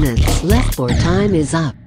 minutes left for time is up.